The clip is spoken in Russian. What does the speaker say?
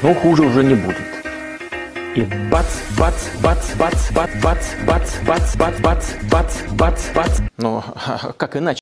Но хуже уже не будет. И бац, бац, бац, бац, бац, бац, бац, бац, бац, бац, бац, бац, бац. Но как иначе?